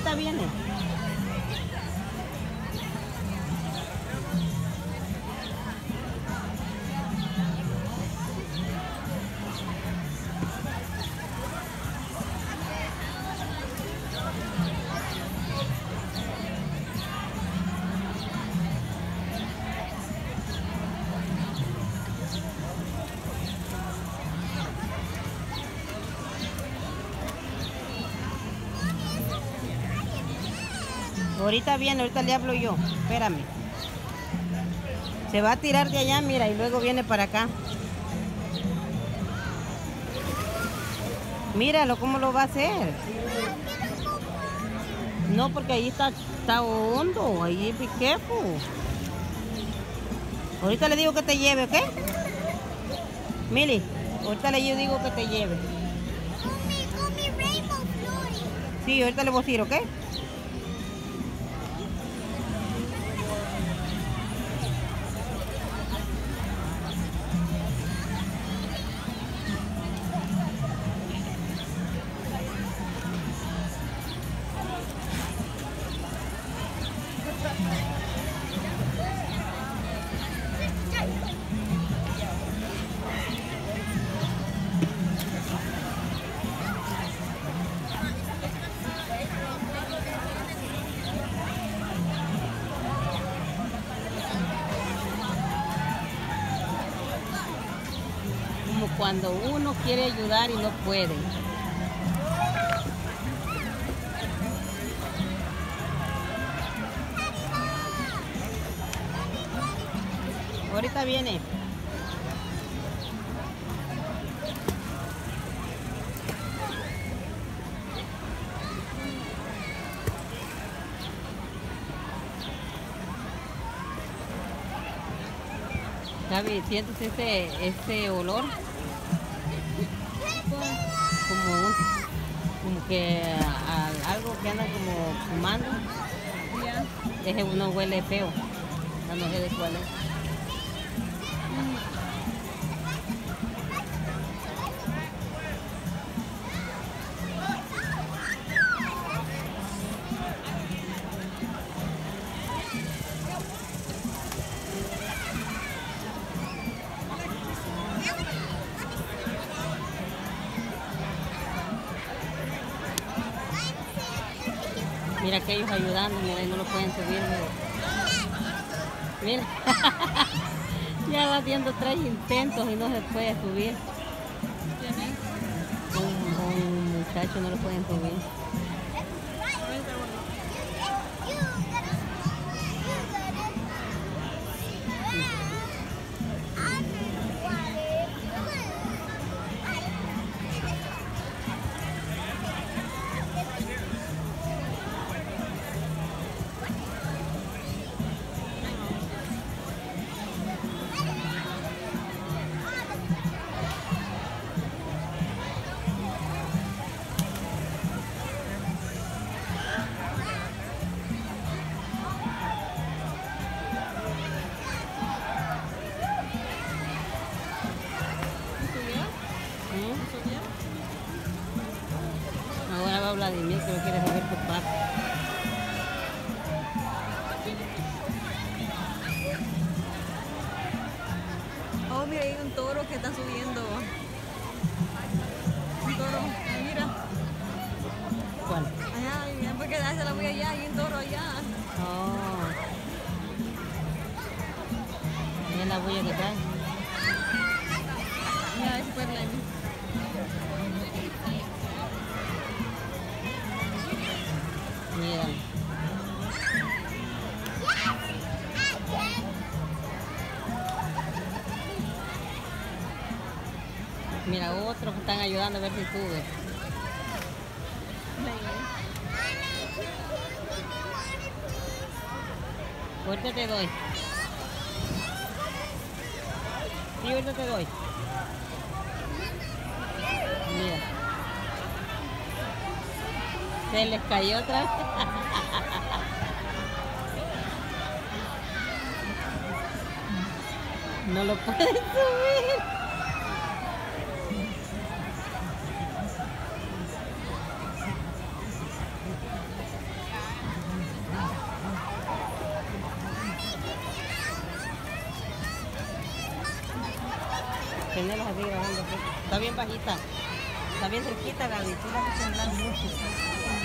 ahorita viene. Ahorita viene, ahorita le hablo yo. Espérame. Se va a tirar de allá, mira, y luego viene para acá. Míralo cómo lo va a hacer. No, porque ahí está, está hondo. Ahí be careful. Ahorita le digo que te lleve, ¿ok? Mili, ahorita le digo que te lleve. Sí, ahorita le voy a decir, ¿ok? Como cuando uno quiere ayudar y no puede. Ahorita viene. Gaby, ¿sientes ese, ese olor? Que a- algo que anda como fumando. Ese uno huele feo. No sé de cuál es. Mira que ellos ayudando, mira, no lo pueden subir. Mira. Mira. ya va haciendo tres intentos y no se puede subir. Un, un muchacho no lo pueden subir. Que lo quiere subir por parte. Oh, mira, hay un toro que está subiendo. Un toro, Ay, mira. ¿Cuál? Allá, allá, porque hace la voy allá, hay un toro allá. Oh. Es la bulla que trae. Otros que están ayudando a ver si sube. Ahorita te doy. Sí, ahorita te doy. Mira. Se les cayó otra. No lo pueden subir. Pues. Está bien bajita. Está bien cerquita, Gaby. Tú la vas a.